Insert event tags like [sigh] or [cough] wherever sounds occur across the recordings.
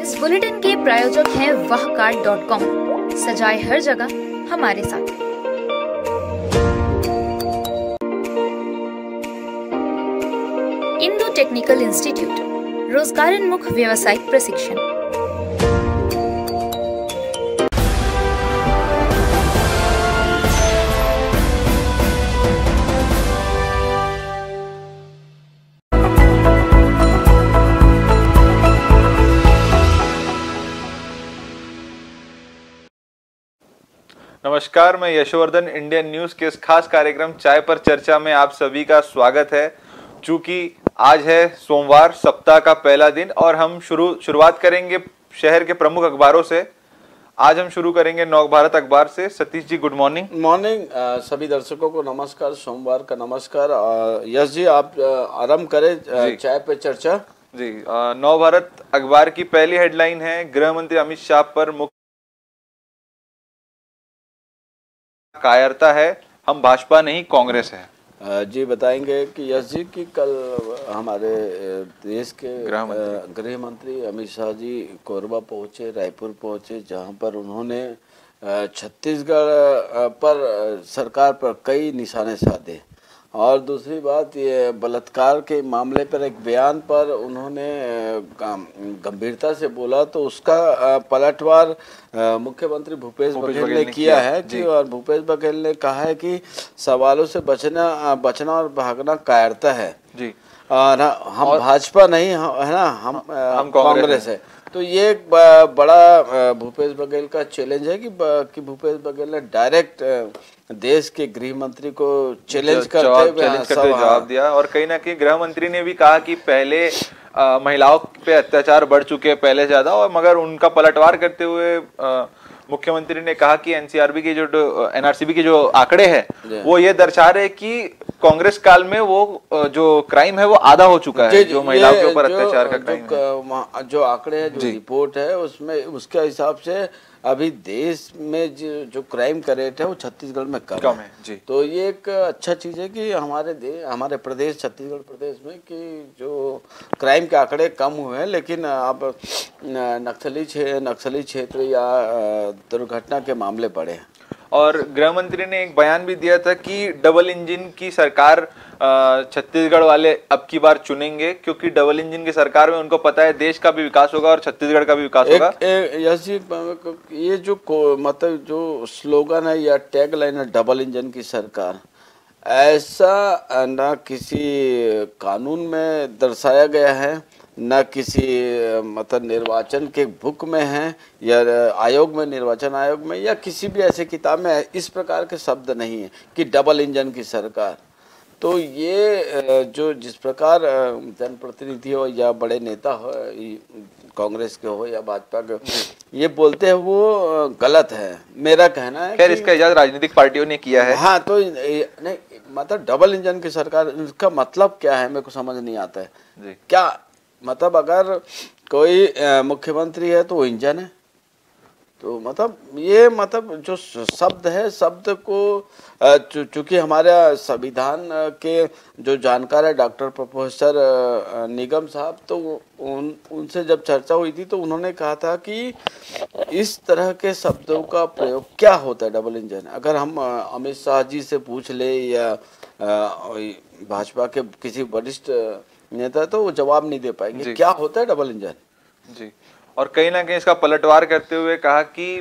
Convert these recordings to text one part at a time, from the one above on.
इस बुलेटिन के प्रायोजक हैं वह डॉट कॉम। सजाए हर जगह हमारे साथ। इंदो टेक्निकल इंस्टीट्यूट, रोजगारोन्मुख व्यावसायिक प्रशिक्षण। नमस्कार मैं यशोवर्धन इंडियन न्यूज़ के इस खास कार्यक्रम चाय पर चर्चा में आप सभी का स्वागत है। चूँकि आज है सोमवार सप्ताह का पहला दिन और हम शुरू शुरुआत करेंगे शहर के प्रमुख अखबारों से। आज हम शुरू करेंगे नव भारत अखबार से। Satish ji good morning morning सभी दर्शकों को नमस्कार सोमवार का नमस्कार। यश जी आप आरंभ करें चाय पे चर्चा। जी नव भारत अखबार की पहली हेडलाइन है गृह मंत्री अमित शाह पर मुख्य कायरता है हम भाजपा नहीं कांग्रेस है। जी बताएँगे कि यश जी की कल हमारे देश के गृह मंत्री अमित शाह जी कोरबा पहुँचे रायपुर पहुँचे जहाँ पर उन्होंने छत्तीसगढ़ पर सरकार पर कई निशाने साधे। और दूसरी बात ये बलात्कार के मामले पर एक बयान पर उन्होंने गंभीरता से बोला तो उसका पलटवार मुख्यमंत्री भूपेश बघेल ने किया है। कि और भूपेश बघेल ने कहा है कि सवालों से बचना बचना और भागना कायरता है। जी। और हम भाजपा नहीं है ना? हम, हम कांग्रेस है। तो ये एक बड़ा भूपेश बघेल का चैलेंज है कि कि भूपेश बघेल ने डायरेक्ट देश के गृह मंत्री को चैलेंज करते हुए जवाब दिया और कहीं ना कहीं गृह मंत्री ने भी कहा कि पहले महिलाओं पे अत्याचार बढ़ चुके हैं पहले ज़्यादा और मगर उनका पलटवार करते हुए आ, मुख्यमंत्री ने कहा कि एनसीआरबी के जो एनआरसीबी के जो आंकड़े हैं वो ये दर्शा रहे कि कांग्रेस काल में वो जो क्राइम है वो आधा हो चुका है जो महिलाओं के ऊपर अत्याचार का क्राइम जो आंकड़े है जो रिपोर्ट है उसमें उसके हिसाब से अभी देश में जो जो क्राइम का रेट है वो छत्तीसगढ़ में कम, कम है। जी। तो ये एक अच्छा चीज़ है कि हमारे देश हमारे प्रदेश छत्तीसगढ़ प्रदेश में कि जो क्राइम के आंकड़े कम हुए हैं लेकिन अब नक्सली क्षेत्र नक्सली क्षेत्र या दुर्घटना के मामले बढ़े हैं। और गृह मंत्री ने एक बयान भी दिया था कि डबल इंजन की सरकार छत्तीसगढ़ वाले अब की बार चुनेंगे क्योंकि डबल इंजन की सरकार में उनको पता है देश का भी विकास होगा और छत्तीसगढ़ का भी विकास होगा। यस जी ये जो मतलब जो स्लोगन है या टैग लाइन है डबल इंजन की सरकार ऐसा ना किसी कानून में दर्शाया गया है न किसी मतलब निर्वाचन के बुक में है या आयोग में निर्वाचन आयोग में या किसी भी ऐसे किताब में इस प्रकार के शब्द नहीं है कि डबल इंजन की सरकार। तो ये जो जिस प्रकार जनप्रतिनिधि हो या बड़े नेता हो कांग्रेस के हो या भाजपा के ये बोलते हैं वो गलत है। मेरा कहना है खैर इसका इजाज़ राजनीतिक पार्टियों ने किया है। हाँ तो नहीं मतलब डबल इंजन की सरकार इसका मतलब क्या है मेरे को समझ नहीं आता है। क्या मतलब अगर कोई मुख्यमंत्री है तो वो इंजन है। तो मतलब ये मतलब जो शब्द है, शब्द को चूँकि हमारे संविधान के जो जानकार है डॉक्टर प्रोफेसर निगम साहब तो उन, उनसे जब चर्चा हुई थी तो उन्होंने कहा था कि इस तरह के शब्दों का प्रयोग क्या होता है डबल इंजन? अगर हम अमित शाह जी से पूछ ले या भाजपा के किसी वरिष्ठ नेता तो वो जवाब नहीं दे पाएँगे। क्या होता है डबल इंजन जी। और कहीं ना कहीं इसका पलटवार करते हुए कहा कि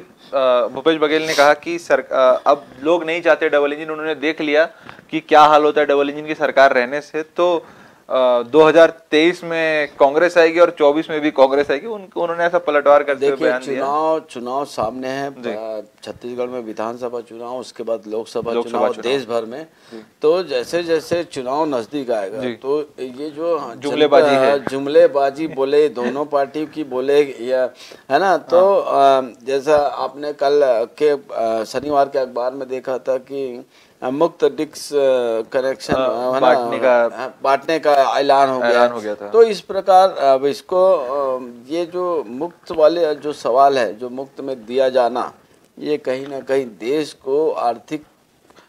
भूपेश बघेल ने कहा कि सर अब लोग नहीं चाहते डबल इंजन उन्होंने देख लिया कि क्या हाल होता है डबल इंजन की सरकार रहने से। तो 2023 में कांग्रेस आएगी और 24 में भी कांग्रेस आएगी उनको उन्होंने ऐसा पलटवार करते हुए बयान दिया। चुनाव चुनाव सामने है छत्तीसगढ़ में विधानसभा चुनाव उसके बाद लोकसभा लोक चुनाव, चुनाव। देश भर में तो जैसे जैसे चुनाव नज़दीक आएगा तो ये जो जुमलेबाजी है। जुमलेबाजी बोले दोनों [laughs] पार्टी की बोले या है ना? तो हाँ। जैसा आपने कल के शनिवार के अखबार में देखा था कि मुक्त डिक्स कनेक्शन बांटने का बांटने का ऐलान हो गया। हो गया था। तो इस प्रकार अब इसको ये जो मुक्त वाले जो सवाल है जो मुक्त में दिया जाना ये कहीं ना कहीं देश को आर्थिक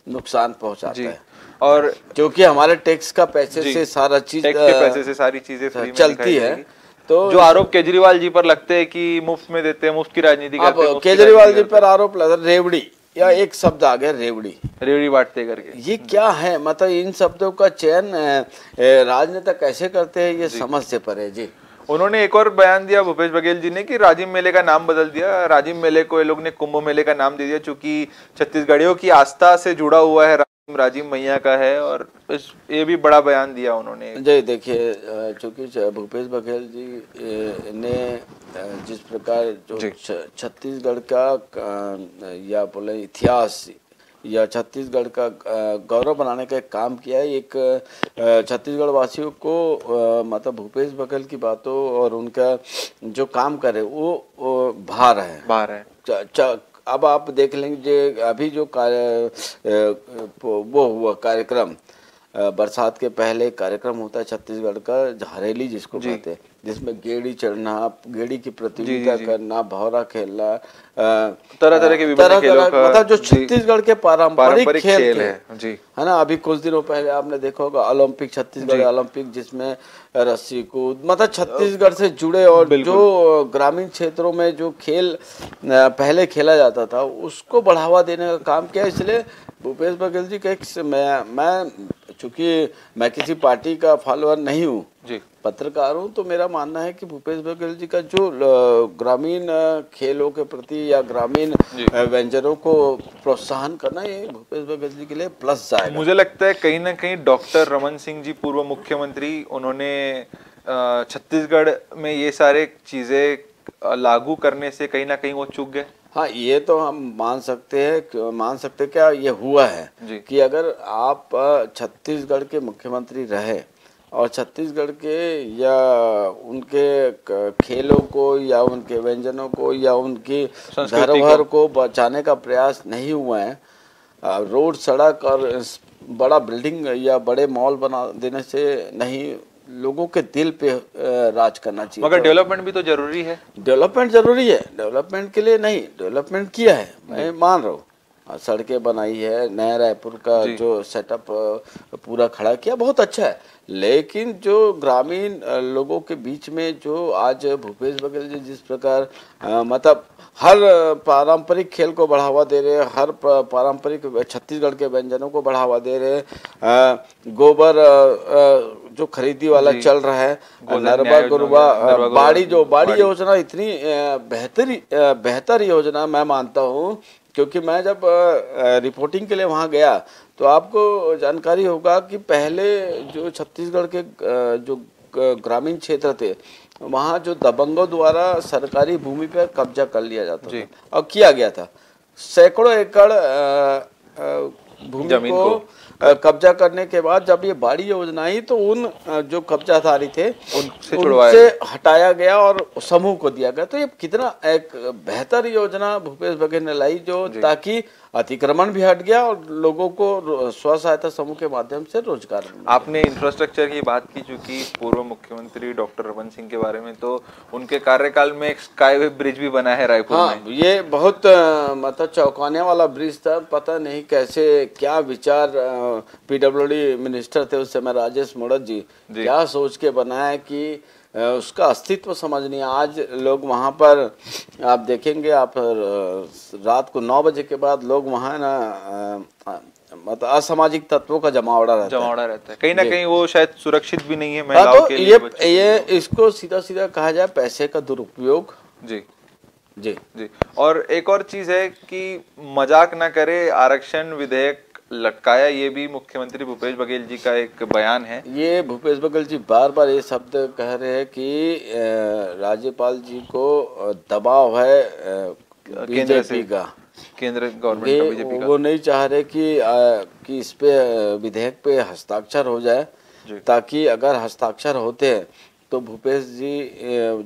नुकसान पहुंचाता है। और क्योंकि हमारे टैक्स का पैसे से सारा चीज़ पैसे से सारी चीज़ें चलती है। तो जो आरोप केजरीवाल जी पर लगते हैं कि मुफ़्त में देते हैं मुफ़्त की राजनीति केजरीवाल जी पर आरोप लगा रेवड़ी। या एक शब्द आ गया रेवड़ी। रेवड़ी बांटते करके। ये क्या है? मतलब इन शब्दों का चयन राजनेता कैसे करते हैं? ये समझ से परे जी। उन्होंने एक और बयान दिया भूपेश बघेल जी ने कि राजीव मेले का नाम बदल दिया। राजीव मेले को ये लोग ने कुंभ मेले का नाम दे दिया चूँकि छत्तीसगढ़ियों की आस्था से जुड़ा हुआ है। राजीव मैया का है और इस ये भी बड़ा बयान दिया उन्होंने। जी देखिए चूँकि भूपेश बघेल जी ने जिस प्रकार जो छत्तीसगढ़ का या बोले इतिहास या छत्तीसगढ़ का गौरव बनाने का एक काम किया है एक छत्तीसगढ़ वासियों को मतलब भूपेश बघेल की बातों और उनका जो काम करे वो, वो भार है। भार है। च, च, अब आप देख लेंगे अभी जो कार्य वो हुआ कार्यक्रम बरसात के पहले कार्यक्रम होता है छत्तीसगढ़ का हरेली जिसको कहते हैं। जिसमें गेड़ी चढ़ना गेड़ी की प्रतियोगिता करना भौरा खेलना तरह तरह के तरह तरह मतलब जो छत्तीसगढ़ के पारंपरिक खेल, खेल है जी। है ना? अभी कुछ दिनों पहले आपने देखा होगा ओलंपिक छत्तीसगढ़ ओलंपिक जिसमें रस्सी कूद मतलब छत्तीसगढ़ से जुड़े और जो ग्रामीण क्षेत्रों में जो खेल पहले खेला जाता था उसको बढ़ावा देने का काम किया। इसलिए भूपेश बघेल जी का एक मैं मैं चूँकि मैं किसी पार्टी का फॉलोअर नहीं हूँ पत्रकार हूँ तो मेरा मानना है कि भूपेश बघेल जी का जो ग्रामीण खेलों के प्रति या ग्रामीण व्यंजनों को प्रोत्साहन करना ये भूपेश बघेल जी के लिए प्लस जाएगा। मुझे लगता है कहीं ना कहीं डॉक्टर रमन सिंह जी पूर्व मुख्यमंत्री उन्होंने छत्तीसगढ़ में ये सारे चीज़ें लागू करने से कहीं ना कहीं वो चुक गए। हाँ ये तो हम मान सकते हैं मान सकते क्या ये हुआ है कि अगर आप छत्तीसगढ़ के मुख्यमंत्री रहे और छत्तीसगढ़ के या उनके खेलों को या उनके व्यंजनों को या उनकी धरोहर को। बचाने का प्रयास नहीं हुआ है। रोड सड़क और बड़ा बिल्डिंग या बड़े मॉल बना देने से नहीं लोगों के दिल पे राज करना चाहिए मगर डेवलपमेंट भी तो ज़रूरी है। डेवलपमेंट ज़रूरी है। डेवलपमेंट के लिए नहीं डेवलपमेंट किया है। मैं मान रहा हूँ। सड़कें बनाई है नया रायपुर का जो। सेटअप पूरा खड़ा किया बहुत अच्छा है। लेकिन जो ग्रामीण लोगों के बीच में जो आज भूपेश बघेल जी जिस प्रकार मतलब हर पारंपरिक खेल को बढ़ावा दे रहे हर पारंपरिक छत्तीसगढ़ के व्यंजनों को बढ़ावा दे रहे गोबर जो खरीदी वाला चल रहा है नरबा गुरुबा बाड़ी जो बाड़ी योजना इतनी बेहतरी बेहतर योजना मैं मानता हूँ क्योंकि मैं जब रिपोर्टिंग के लिए वहाँ गया तो आपको जानकारी होगा कि पहले जो छत्तीसगढ़ के जो ग्रामीण क्षेत्र थे वहाँ जो दबंगों द्वारा सरकारी भूमि पर कब्जा कर लिया जाता था और किया गया था। सैकड़ों एकड़ भूमि को, को कब्जा करने के बाद जब ये बाड़ी योजना आई तो उन जो कब्जाधारी थे उनसे, उनसे हटाया गया और समूह को दिया गया। तो ये कितना एक बेहतर योजना भूपेश बघेल ने लाई जो। ताकि अतिक्रमण भी हट गया और लोगों को स्व सहायता समूह के माध्यम से रोज़गार आपने इंफ्रास्ट्रक्चर की बात की चूँकि पूर्व मुख्यमंत्री डॉक्टर रमन सिंह के बारे में तो उनके कार्यकाल में एक स्काईवे ब्रिज भी बना है रायपुर हाँ, में। ये बहुत मतलब चौंकाने वाला ब्रिज था। पता नहीं कैसे क्या विचार पीडब्ल्यूडी मिनिस्टर थे उस समय राजेश मोड़त जी, जी। क्या सोच के बनाया कि उसका अस्तित्व समझ नहीं आज लोग वहाँ पर आप देखेंगे आप रात को नौ बजे के बाद लोग वहाँ ना मतलब असामाजिक तत्वों का जमावड़ा रहता जमावड़ा रहता है। कहीं ना कहीं वो शायद सुरक्षित भी नहीं है हाँ, महिलाओं तो के लिए ये ये इसको सीधा सीधा कहा जाए पैसे का दुरुपयोग। जी। जी। जी। और एक और चीज़ है कि मज़ाक ना करे आरक्षण विधेयक लटकाया ये भी मुख्यमंत्री भूपेश बघेल जी का एक बयान है। ये भूपेश बघेल जी बार बार ये शब्द कह रहे हैं कि राज्यपाल जी को दबाव है केंद्र से का। केंद्र गवर्नमेंट का बीजेपी का। वो नहीं चाह रहे कि आ, कि इस पे विधेयक पे हस्ताक्षर हो जाए ताकि अगर हस्ताक्षर होते हैं तो भूपेश जी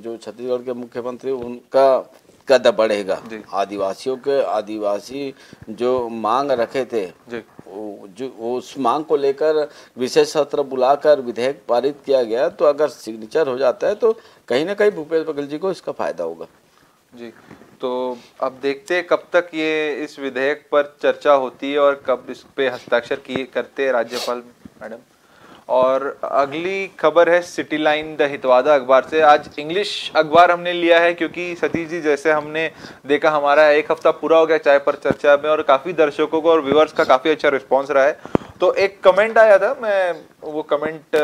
जो छत्तीसगढ़ के मुख्यमंत्री उनका कद बढ़ेगा। आदिवासियों के आदिवासी जो मांग रखे थे जो। उस मांग को लेकर विशेष सत्र बुलाकर विधेयक पारित किया गया तो अगर सिग्नेचर हो जाता है तो कहीं ना कहीं भूपेश बघेल जी को इसका फ़ायदा होगा। जी तो अब देखते हैं कब तक ये इस विधेयक पर चर्चा होती है और कब इस पे हस्ताक्षर किए करते हैं राज्यपाल मैडम। और अगली खबर है सिटी लाइन द हितवादा अखबार से। आज इंग्लिश अखबार हमने लिया है क्योंकि सतीश जी, जैसे हमने देखा, हमारा एक हफ़्ता पूरा हो गया चाय पर चर्चा में और काफ़ी दर्शकों को और व्यूअर्स का काफ़ी अच्छा रिस्पॉन्स रहा है। तो एक कमेंट आया था, मैं वो कमेंट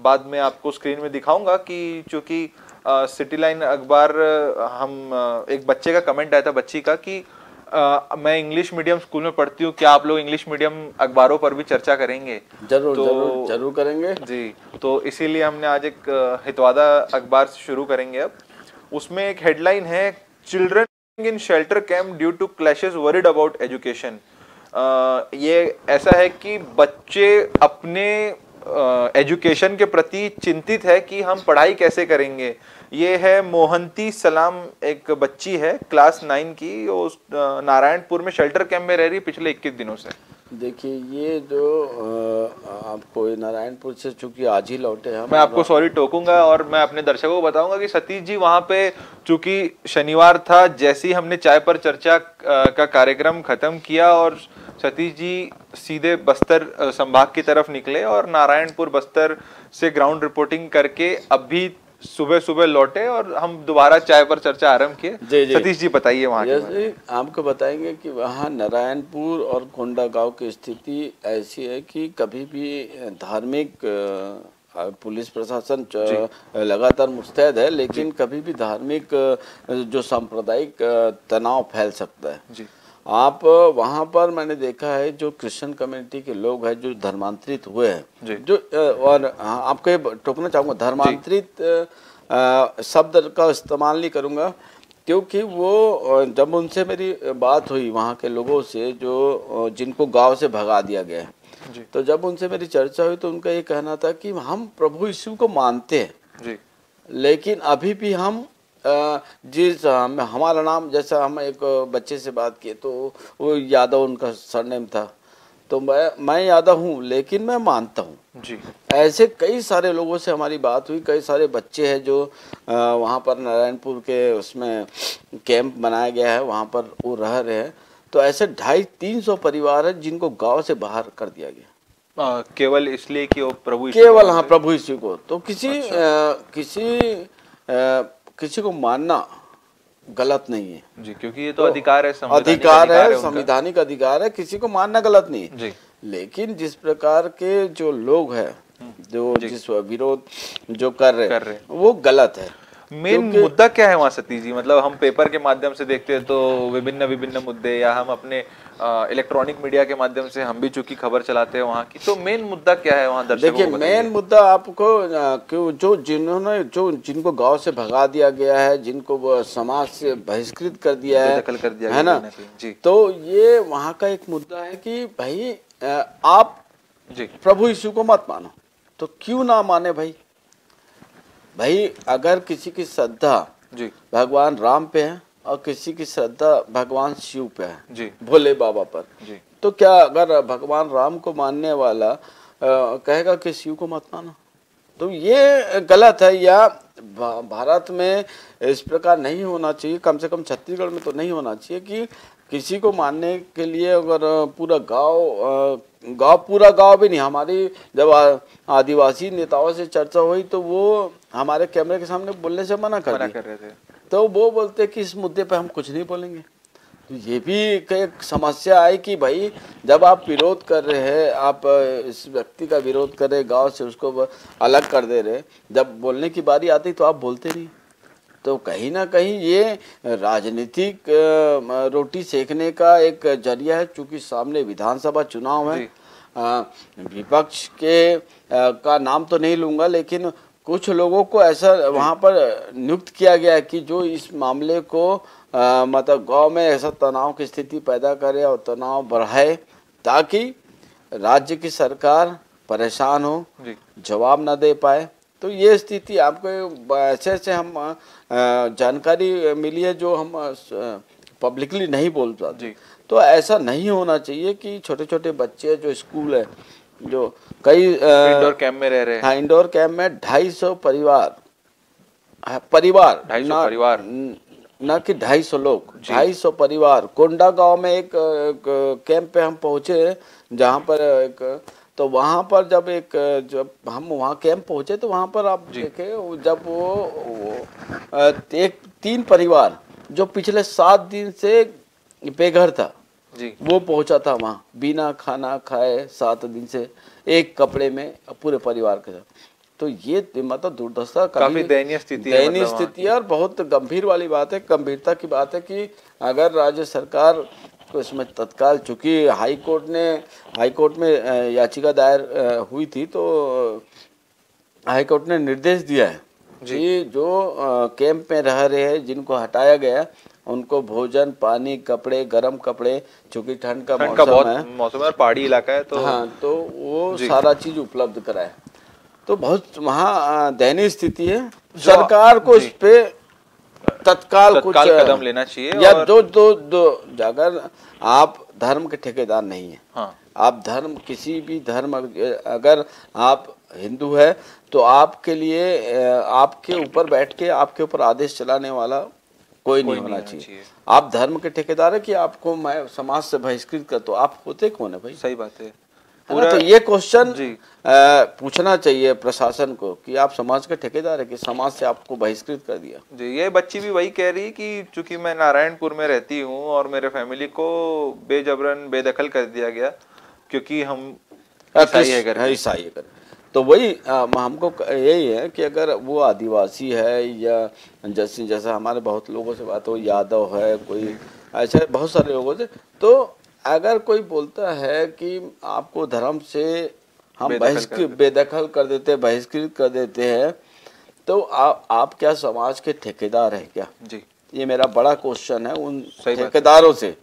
बाद में आपको स्क्रीन में दिखाऊँगा कि चूँकि सिटी लाइन अखबार हम एक बच्चे का कमेंट आया था, बच्ची का, कि आ, मैं इंग्लिश मीडियम स्कूल में पढ़ती हूँ क्या आप लोग इंग्लिश मीडियम अखबारों पर भी चर्चा करेंगे? ज़रूर तो, ज़रूर ज़रूर करेंगे। जी तो इसीलिए हमने आज एक हितवादा अखबार से शुरू करेंगे अब। उसमें एक हेडलाइन है children in shelter camp due to clashes worried about education ये ऐसा है कि बच्चे अपने एजुकेशन के प्रति चिंतित है कि हम पढ़ाई कैसे करेंगे। ये है मोहंती सलाम एक बच्ची है क्लास नाइन की वो नारायणपुर में शेल्टर कैंप में रह रही पिछले 21 दिनों से। देखिए ये जो आपको नारायणपुर से चूँकि आज ही लौटे हैं मैं आपको सॉरी टोकूँगा और मैं अपने दर्शकों को बताऊँगा कि सतीश जी वहाँ पे चूँकि शनिवार था जैसे ही हमने चाय पर चर्चा का कार्यक्रम खत्म किया और सतीश जी सीधे बस्तर संभाग की तरफ़ निकले और नारायणपुर बस्तर से ग्राउंड रिपोर्टिंग करके अभी सुबह सुबह लौटे और हम दोबारा चाय पर चर्चा आरंभ किए। सतीश जी बताइए वहाँ आपको बताएँगे कि वहाँ नारायणपुर और कोंडा गाँव की स्थिति ऐसी है कि कभी भी धार्मिक पुलिस प्रशासन लगातार मुस्तैद है लेकिन कभी भी धार्मिक जो सांप्रदायिक तनाव फैल सकता है। जी। आप वहाँ पर मैंने देखा है जो क्रिश्चियन कम्युनिटी के लोग हैं जो धर्मांतरित हुए हैं। जो। और हाँ, आपको टोकना चाहूँगा धर्मांतरित शब्द का इस्तेमाल नहीं करूँगा क्योंकि वो जब उनसे मेरी बात हुई वहाँ के लोगों से जो जिनको गाँव से भगा दिया गया है तो जब उनसे मेरी चर्चा हुई तो उनका ये कहना था कि हम प्रभु यीशु को मानते हैं। लेकिन अभी भी हम जिस हमारा नाम जैसा हम एक बच्चे से बात किए तो वो यादव उनका सरनेम था। तो मैं मैं यादव हूँ लेकिन मैं मानता हूँ। जी। ऐसे कई सारे लोगों से हमारी बात हुई कई सारे बच्चे हैं जो वहाँ पर नारायणपुर के उसमें कैंप बनाया गया है वहाँ पर वो रह रहे हैं। तो ऐसे ढाई तीन सौ परिवार है जिनको गाँव से बाहर कर दिया गया। आ, केवल इसलिए कि वो प्रभु केवल हाँ प्रभु यीशु को। तो किसी अच्छा। आ, किसी आ, किसी को मानना गलत नहीं है। जी क्योंकि ये तो, तो अधिकार है अधिकार है संविधानिक अधिकार है किसी को मानना गलत नहीं है। जी। लेकिन जिस प्रकार के जो लोग हैं जो जिस विरोध जो कर रहे, कर रहे वो गलत है। मेन मुद्दा क्या है वहाँ सतीश जी? मतलब हम पेपर के माध्यम से देखते हैं तो विभिन्न विभिन्न मुद्दे या हम अपने इलेक्ट्रॉनिक मीडिया के माध्यम से हम भी चूँकि खबर चलाते हैं वहाँ की तो मेन मुद्दा क्या है वहाँ देखिए मेन मुद्दा आपको क्यों जो जिन्होंने जो जिनको गाँव से भगा दिया गया है जिनको समाज से बहिष्कृत कर दिया है दखल कर दिया है ना? जी। तो ये वहाँ का एक मुद्दा है कि भाई आप जी। प्रभु यीशु को मत मानो। तो क्यों ना माने भाई? भाई अगर किसी की श्रद्धा जी। भगवान राम पे है और किसी की श्रद्धा भगवान शिव पे है जी। भोले बाबा पर जी। तो क्या अगर भगवान राम को मानने वाला आ, कहेगा कि शिव को मत मानो? तो ये गलत है या भारत में इस प्रकार नहीं होना चाहिए कम से कम छत्तीसगढ़ में तो नहीं होना चाहिए कि किसी को मानने के लिए अगर पूरा गाँव गाँव पूरा गाँव भी नहीं हमारी जब आदिवासी नेताओं से चर्चा हुई तो वो हमारे कैमरे के सामने बोलने से मना कर, मना कर रहे थे। तो वो बोलते कि इस मुद्दे पर हम कुछ नहीं बोलेंगे। तो ये भी एक समस्या आई कि भाई जब आप विरोध कर रहे हैं आप इस व्यक्ति का विरोध कर रहे गाँव से उसको अलग कर दे रहे जब बोलने की बारी आती तो आप बोलते नहीं। तो कहीं ना कहीं ये राजनीतिक रोटी सेकने का एक ज़रिया है चूँकि सामने विधानसभा चुनाव है। विपक्ष के का नाम तो नहीं लूँगा लेकिन कुछ लोगों को ऐसा वहाँ पर नियुक्त किया गया है कि जो इस मामले को आ, मतलब गाँव में ऐसा तनाव की स्थिति पैदा करे और तनाव बढ़ाए ताकि राज्य की सरकार परेशान हो जवाब ना दे पाए। तो ये स्थिति आपको ऐसे ऐसे हम जानकारी मिली है जो हम पब्लिकली नहीं बोल पाते। तो ऐसा नहीं होना चाहिए कि छोटे छोटे बच्चे जो स्कूल है जो कई इंडोर कैंप में रह रहे हैं। हाँ इंडोर कैंप में ढाई सौ परिवार हाँ, परिवार ढाई सौ परिवार। न कि ढाई सौ लोग। ढाई सौ परिवार। कोंडा गाँव में एक, एक कैंप पे हम पहुँचे जहाँ पर एक तो वहाँ पर जब एक जब हम वहाँ कैंप पहुँचे तो वहाँ पर आप देखे जब वो, वो एक तीन परिवार जो पिछले सात दिन से बेघर था जी। वो पहुँचा था वहाँ बिना खाना खाए सात दिन से एक कपड़े में पूरे परिवार के साथ। तो ये मतलब दुर्दशा काफ़ी दयनीय स्थिति दयनीय मतलब स्थिति और बहुत गंभीर वाली बात है गंभीरता की बात है कि अगर राज्य सरकार तो इसमें तत्काल चूँकि हाई कोर्ट ने हाई कोर्ट में याचिका दायर हुई थी तो हाई कोर्ट ने निर्देश दिया है कि जो कैंप में रह रहे हैं जिनको हटाया गया उनको भोजन पानी कपड़े गर्म कपड़े चूँकि ठंड का मौसम है। मौसम है पहाड़ी इलाका है तो हाँ तो वो सारा चीज़ उपलब्ध कराए। तो बहुत वहाँ दयनीय स्थिति है। सरकार को इस पे तत्काल कुछ कदम लेना चाहिए या और... दो दो दो अगर आप धर्म के ठेकेदार नहीं है हाँ। आप धर्म किसी भी धर्म अगर आप हिंदू है तो आपके लिए आपके ऊपर बैठ के आपके ऊपर आदेश चलाने वाला कोई, कोई नहीं होना चाहिए।, चाहिए आप धर्म के ठेकेदार है कि आपको मैं समाज से बहिष्कृत कर तो आप होते कौन है भाई सही बात है पूरा तो ये क्वेश्चन पूछना चाहिए प्रशासन को कि आप समाज के ठेकेदार है कि समाज से आपको बहिष्कृत कर दिया। जी ये बच्ची भी वही कह रही है कि चूँकि मैं नारायणपुर में रहती हूँ और मेरे फैमिली को बेजबरन बेदखल कर दिया गया क्योंकि हम ईसाई है ईसाई है तो वही हमको यही है कि अगर वो आदिवासी है या जैसे जैसा हमारे बहुत लोगों से बात हो यादव है कोई ऐसे बहुत सारे लोगों से तो अगर कोई बोलता है कि आपको धर्म से हम बहिष्कृत बेदखल कर देते हैं बहिष्कृत कर देते हैं तो आप आप क्या समाज के ठेकेदार हैं क्या? जी। ये मेरा बड़ा क्वेश्चन है उन ठेकेदारों से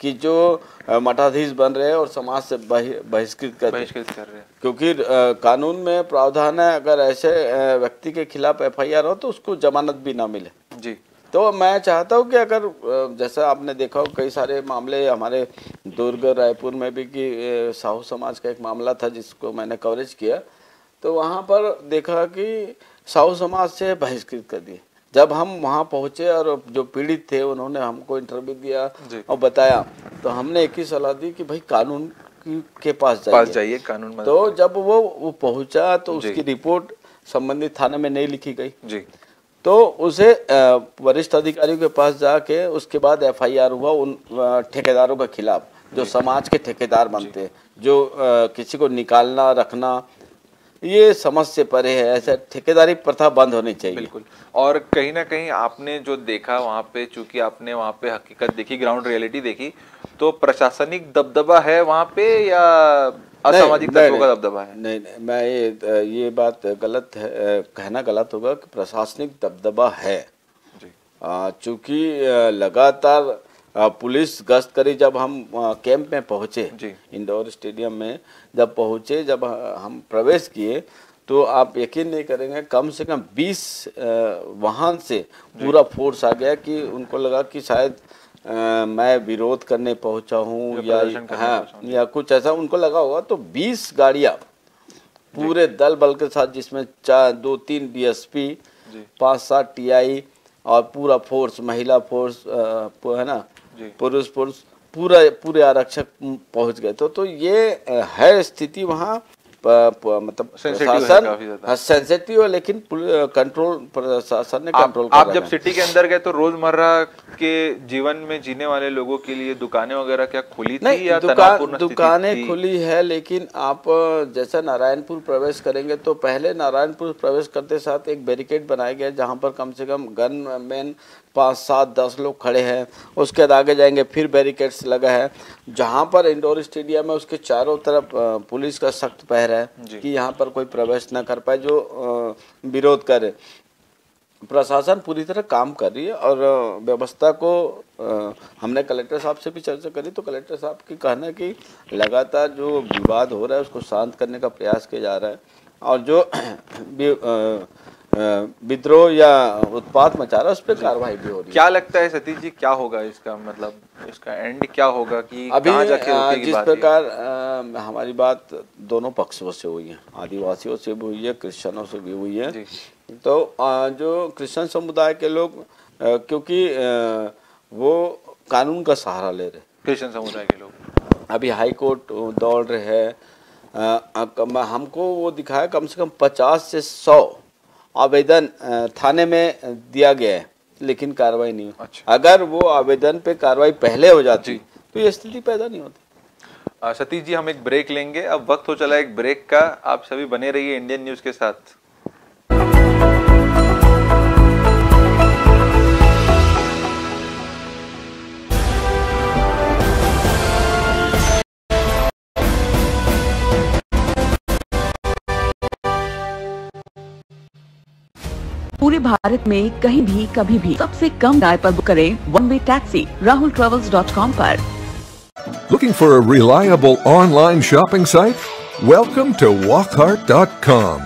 कि जो मठाधीश बन रहे हैं और समाज से बहिष्कृत कर बहिष्कृत कर रहे हैं। क्योंकि कानून में प्रावधान है अगर ऐसे व्यक्ति के खिलाफ एफआईआर हो तो उसको जमानत भी ना मिले। जी। तो मैं चाहता हूँ कि अगर जैसा आपने देखा हो कई सारे मामले हमारे दुर्ग रायपुर में भी कि साहू समाज का एक मामला था जिसको मैंने कवरेज किया। तो वहाँ पर देखा कि साहू समाज से बहिष्कृत कर दिए। जब हम वहाँ पहुँचे और जो पीड़ित थे उन्होंने हमको इंटरव्यू दिया और बताया तो हमने एक ही सलाह दी कि भाई कानून के पास जाइए। पास जाइए कानून तो जब वो वो पहुँचा तो उसकी रिपोर्ट संबंधित थाने में नहीं लिखी गई। जी। तो उसे वरिष्ठ अधिकारियों के पास जाके उसके बाद एफआईआर हुआ उन ठेकेदारों के खिलाफ जो समाज के ठेकेदार बनते हैं जो किसी को निकालना रखना ये समझ से परे है ऐसा ठेकेदारी प्रथा बंद होनी चाहिए। बिल्कुल। और कहीं ना कहीं आपने जो देखा वहाँ पे चूँकि आपने वहाँ पे हकीकत देखी ग्राउंड रियलिटी देखी तो प्रशासनिक दबदबा है वहाँ पे या असामाजिक तत्वों का दबदबा है। नहीं नहीं मैं ये ये बात गलत है कहना गलत होगा कि प्रशासनिक दबदबा है। चूँकि लगातार पुलिस गश्त करी जब हम कैंप में पहुँचे इंडोर स्टेडियम में जब पहुँचे जब हम प्रवेश किए तो आप यकीन नहीं करेंगे कम से कम 20 वाहन से पूरा फोर्स आ गया कि उनको लगा कि शायद मैं विरोध करने पहुँचा हूँ या हाँ या कुछ ऐसा उनको लगा होगा तो 20 गाड़ियाँ पूरे दल बल के साथ जिसमें चार दो तीन डीएसपी पाँच सात टीआई और पूरा फोर्स महिला फोर्स है ना? पुरुष फोर्स पूरा पूरे आरक्षक पहुँच गए। तो तो ये है स्थिति वहाँ। मतलब प्रशासन सेंसिटिव है लेकिन कंट्रोल प्रशासन ने कंट्रोल आप जब सिटी के अंदर गए तो रोज़मर्रा के जीवन में जीने वाले लोगों के लिए दुकानें वगैरह क्या खुली थी नहीं, या दुकान दुकानें खुली है लेकिन आप जैसा नारायणपुर प्रवेश करेंगे तो पहले नारायणपुर प्रवेश करते साथ एक बैरिकेड बनाया गया जहाँ पर कम से कम गन मैन पाँच सात दस लोग खड़े हैं उसके बाद आगे जाएँगे फिर बैरिकेड्स लगा है। जहाँ पर इंडोर स्टेडियम है उसके चारों तरफ़ पुलिस का सख्त पहर है कि यहाँ पर कोई प्रवेश न कर पाए जो विरोध करे। प्रशासन पूरी तरह काम कर रही है और व्यवस्था को हमने कलेक्टर साहब से भी चर्चा करी तो कलेक्टर साहब की कहना है कि लगातार जो विवाद हो रहा है उसको शांत करने का प्रयास किया जा रहा है। और जो [clears throat] विद्रोह या उत्पाद मचा रहा है उस पर कार्रवाई भी हो रही है। क्या लगता है सतीश जी क्या होगा इसका मतलब इसका एंड क्या होगा कि अभी जिस प्रकार हमारी बात दोनों पक्षों से हुई है आदिवासियों से भी हुई है क्रिश्चनों से भी हुई है। तो जो क्रिश्चन समुदाय के लोग क्योंकि वो कानून का सहारा ले रहे क्रिश्चन समुदाय के लोग। अभी हाई कोर्ट दौड़ रहे हैं हमको वो दिखाया कम से कम पचास से सौ आवेदन थाने में दिया गया है लेकिन कार्रवाई नहीं अच्छा। अगर वो आवेदन पे कार्रवाई पहले हो जाती तो ये स्थिति पैदा नहीं होती। सतीश जी हम एक ब्रेक लेंगे। अब वक्त हो चला एक ब्रेक का। आप सभी बने रहिए इंडियन न्यूज़ के साथ। पूरे भारत में कहीं भी कभी भी सबसे कम किराए पर बुक करें one way taxi Rahul travels dot com पर Looking for a reliable online shopping site? Welcome to walkheart.com.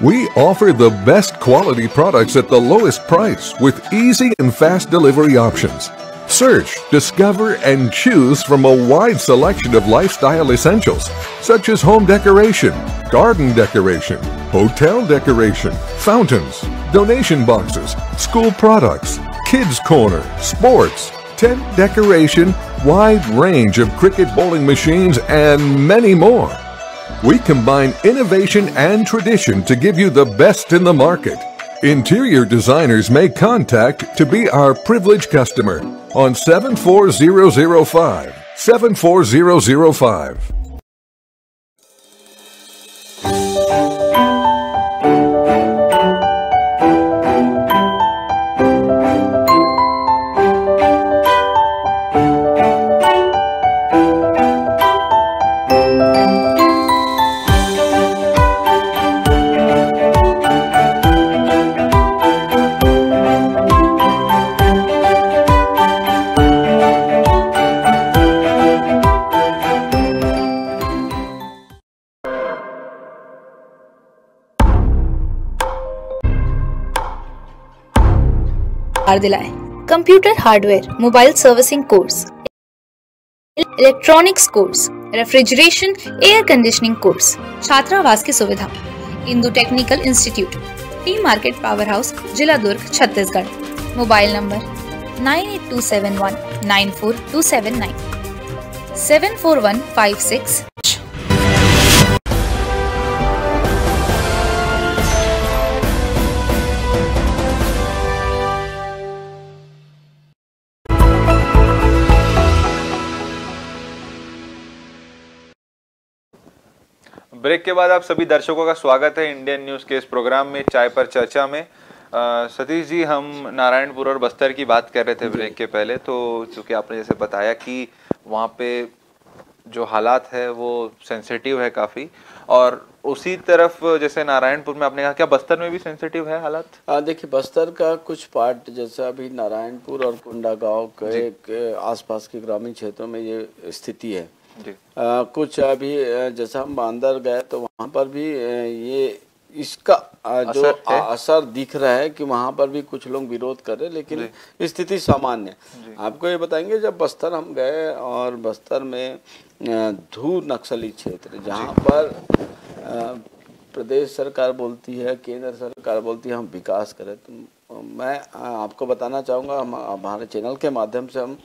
We offer the best quality products at the lowest price with easy and fast delivery options. Search, discover, and choose from a wide selection of lifestyle essentials such as home decoration, garden decoration, hotel decoration, fountains, donation boxes, school products, kids' corner, sports, tent decoration, wide range of cricket bowling machines, and many more. We combine innovation and tradition to give you the best in the market. Interior designers may contact to be our privileged customer on 74005. 74005. Computer hardware mobile servicing course electronics course refrigeration air conditioning course छात्रावास की सुविधा Indu technical institute T market power house जिला Durg Chhattisgarh mobile number nine eight two seven one nine four two seven nine seven four one five six break के बाद आप सभी दर्शकों का स्वागत है इंडियन न्यूज़ के इस प्रोग्राम में चाय पर चर्चा में। सतीश जी हम नारायणपुर और बस्तर की बात कर रहे थे ब्रेक के पहले तो चूँकि आपने जैसे बताया कि वहाँ पे जो हालात है वो सेंसिटिव है काफ़ी। और उसी तरफ़ जैसे नारायणपुर में आपने कहा क्या बस्तर में भी सेंसिटिव है हालात? देखिए बस्तर का कुछ पार्ट जैसे अभी नारायणपुर और कुंडा गाँव के आसपास के ग्रामीण क्षेत्रों में ये स्थिति है। आ, कुछ अभी जैसा हम अंदर गए तो वहाँ पर भी ये इसका जो असर, असर दिख रहा है कि वहाँ पर भी कुछ लोग विरोध कर रहे लेकिन स्थिति सामान्य आपको ये बताएँगे जब बस्तर हम गए और बस्तर में धू नक्सली क्षेत्र जहाँ पर प्रदेश सरकार बोलती है केंद्र सरकार बोलती है हम विकास करें। तो मैं आपको बताना चाहूँगा हम हमारे चैनल के माध्यम से हम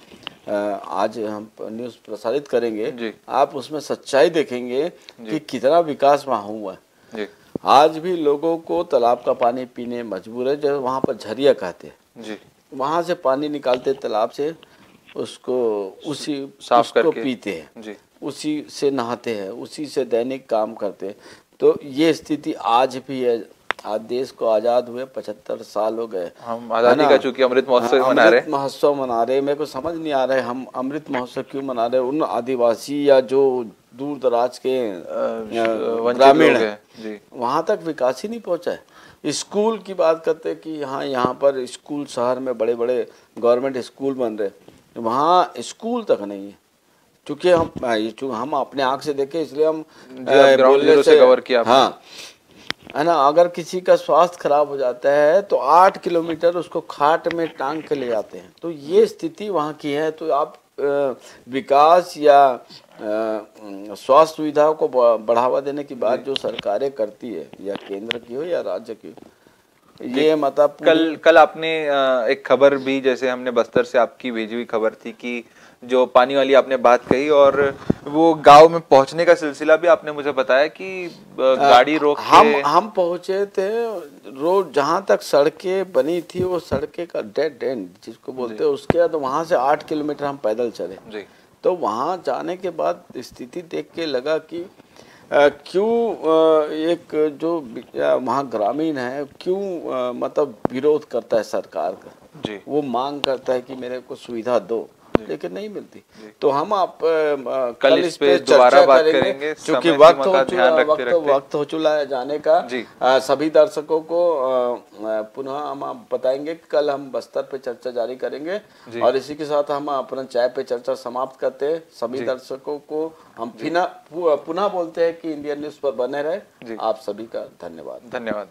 आज हम न्यूज़ प्रसारित करेंगे। आप उसमें सच्चाई देखेंगे कि कितना विकास वहाँ हुआ है। आज भी लोगों को तालाब का पानी पीने मजबूर है जो वहाँ पर झरिया कहते हैं। वहाँ से पानी निकालते तालाब से उसको उसी साफ़ उसको पीते हैं। उसी से नहाते हैं उसी से दैनिक काम करते हैं। तो ये स्थिति आज भी है आज देश को आज़ाद हुए पचहत्तर साल हो गए। हम आज़ादी का चूँकि अमृत महोत्सव हाँ, मना रहे। महोत्सव मना रहे। मेरे को समझ नहीं आ रहा है हम अमृत महोत्सव क्यों मना रहे उन आदिवासी या जो दूर दराज के ग्रामीण है वहाँ तक विकास ही नहीं पहुँचा है। स्कूल की बात करते कि यहाँ यहाँ पर स्कूल शहर में बड़े बड़े गवर्नमेंट स्कूल बन रहे वहाँ स्कूल तक नहीं है। क्योंकि हम हम अपने आँख से देखे इसलिए हम बोलने से कवर किया हाँ। है ना? अगर किसी का स्वास्थ्य खराब हो जाता है तो आठ किलोमीटर उसको खाट में टांग के ले जाते हैं। तो ये स्थिति वहाँ की है। तो आप विकास या स्वास्थ्य सुविधाओं को बढ़ावा देने की बात जो सरकारें करती है या केंद्र की हो या राज्य की हो ये मतलब कल कल आपने एक खबर भी जैसे हमने बस्तर से आपकी भेजी हुई खबर थी कि जो पानी वाली आपने बात कही और वो गाँव में पहुँचने का सिलसिला भी आपने मुझे बताया कि गाड़ी रोक हम हम पहुँचे थे रोड जहाँ तक सड़कें बनी थी वो सड़कें का डेड एंड जिसको बोलते हैं उसके बाद वहाँ से आठ किलोमीटर हम पैदल चले। जी। तो वहाँ जाने के बाद स्थिति देख के लगा कि क्यों एक जो वहाँ ग्रामीण है क्यों मतलब विरोध करता है सरकार का? जी। वो मांग करता है कि मेरे को सुविधा दो। लेकिन नहीं मिलती। तो हम आप कल इस पे दोबारा बात करेंगे क्योंकि वक्त हो चुका वक्त, वक्त हो चुका है जाने का। आ, सभी दर्शकों को पुनः हम आप बताएँगे कल हम बस्तर पे चर्चा जारी करेंगे और इसी के साथ हम अपना चाय पे चर्चा समाप्त करते हैं। सभी दर्शकों को हम पुनः बोलते हैं कि इंडियन न्यूज़ पर बने रहे। आप सभी का धन्यवाद। धन्यवाद।